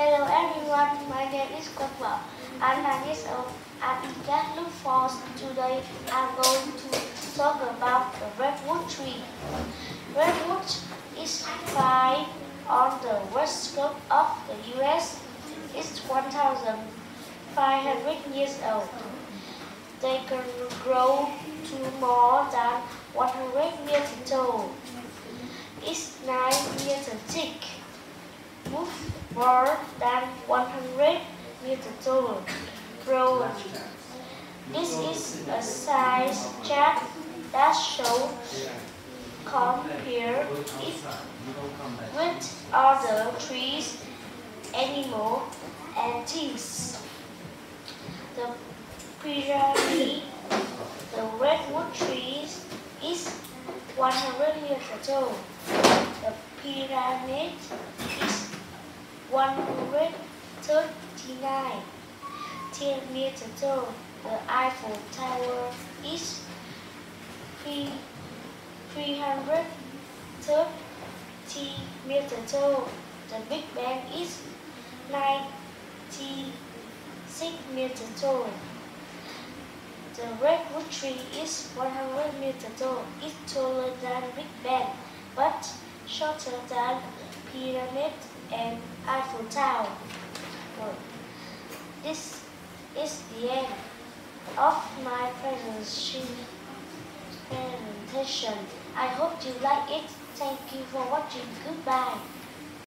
Hello everyone, my name is Quang Bảo. I'm 9 years old. I'm in Catholic Falls. Today I'm going to talk about the redwood tree. Redwood is found on the west coast of the US. It's 1,500 years old. They can grow to more than 100 meters tall. It's 9 meters thick more than 100 meters tall. Broad. This is a size chart that shows compare it with other trees, animals, and things. The pyramid, the redwood tree, is 100 meters tall. The pyramid is 139 meters tall. The Eiffel Tower is 330 meters tall. The Big Ben is 96 meters tall. The redwood tree is 100 meters tall. It's taller than Big Ben, shorter pyramid and Eiffel Tower. This is the end of my presentation. I hope you like it. Thank you for watching. Goodbye.